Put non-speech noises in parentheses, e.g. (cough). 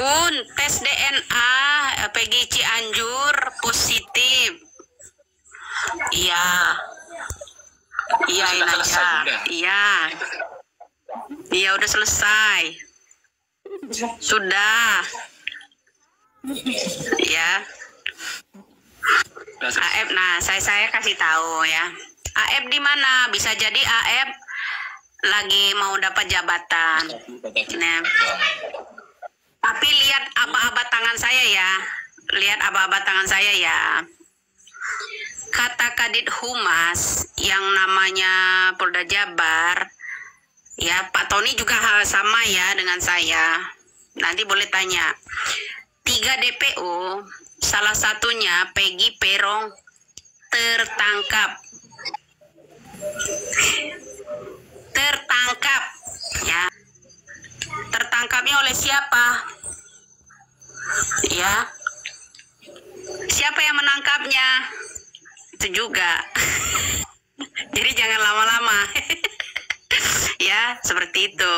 Bun, tes DNA Peggy Cianjur positif. Iya. Iya, aja. juga? Iya. Iya, udah selesai. Sudah. Ya. Selesai. AF, nah saya saya kasih tahu ya. AF di mana? Bisa jadi AF lagi mau dapat jabatan. Nah, tangan saya ya. Lihat aba-aba tangan saya ya. Kata Kadit Humas yang namanya Polda Jabar, ya Pak Tony juga hal sama ya dengan saya. Nanti boleh tanya. Tiga DPO, salah satunya Peggy Perong tertangkap. Tertangkap, ya tertangkapnya oleh siapa? Ya. Siapa yang menangkapnya? Itu juga. (laughs) Jadi jangan lama-lama. (laughs) ya, seperti itu.